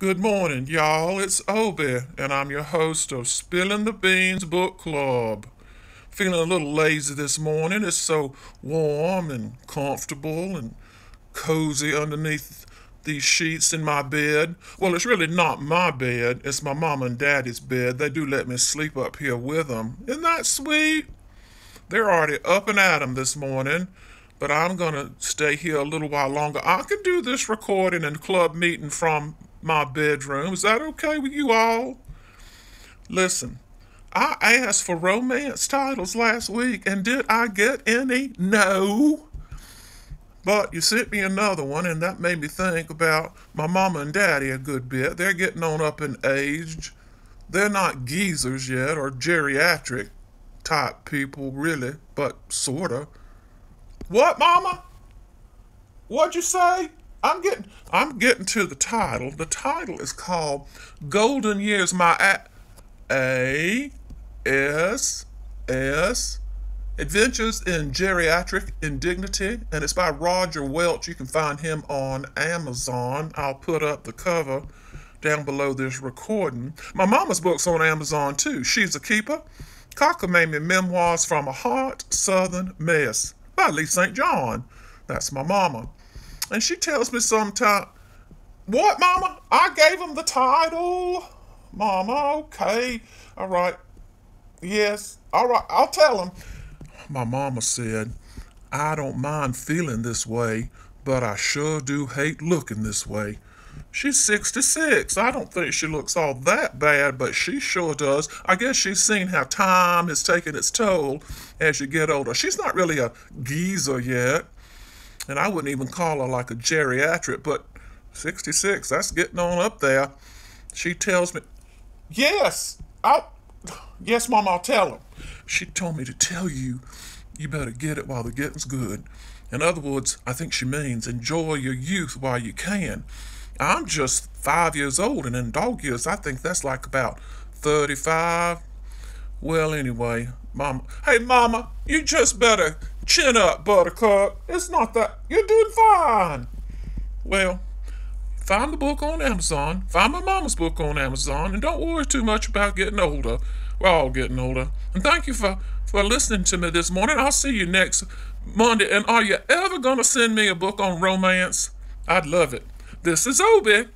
Good morning, y'all. It's Obi, and I'm your host of Spilling the Beans Book Club. Feeling a little lazy this morning. It's so warm and comfortable and cozy underneath these sheets in my bed. Well, it's really not my bed, it's my mom and daddy's bed. They do let me sleep up here with them. Isn't that sweet? They're already up and at 'em this morning, but I'm going to stay here a little while longer. I can do this recording and club meeting from my bedroom. Is that okay with you all? Listen, I asked for romance titles last week, and did I get any? No. But you sent me another one, and that made me think about my mama and daddy a good bit. They're getting on up in age. They're not geezers yet or geriatric type people, really, but sorta. What, mama? What'd you say? I'm getting I'm getting to the title. The title is called Golden Years My a-, S S Adventures in Geriatric Indignity, and it's by Roger Welch. You can find him on Amazon. I'll put up the cover down below this recording. My mama's book's on Amazon too. She's a keeper. Cockamamie Memoirs from a Hot Southern Mess by Lee St. John. That's my mama. And she tells me sometime, What, mama? I gave him the title. Mama, okay. All right. Yes. All right. I'll tell him my mama said, I don't mind feeling this way, but I sure do hate looking this way. She's 66. I don't think she looks all that bad, but she sure does. I guess she's seen how time has taken its toll as you get older. She's not really a geezer yet, and I wouldn't even call her like a geriatric, but 66, that's getting on up there. She tells me, Yes, I'll, yes, Mom, I'll tell her. She told me to tell you, you better get it while the getting's good. In other words, I think she means enjoy your youth while you can. I'm just five years old, and in dog years, I think that's like about 35. Well, anyway, Mama. Hey, Mama, you just better chin up, Buttercup. It's not that. You're doing fine. Well, find the book on Amazon, find my mama's book on Amazon, and don't worry too much about getting older. We're all getting older. And thank you for, for listening to me this morning. I'll see you next Monday. And are you ever going to send me a book on romance? I'd love it. This is Obi.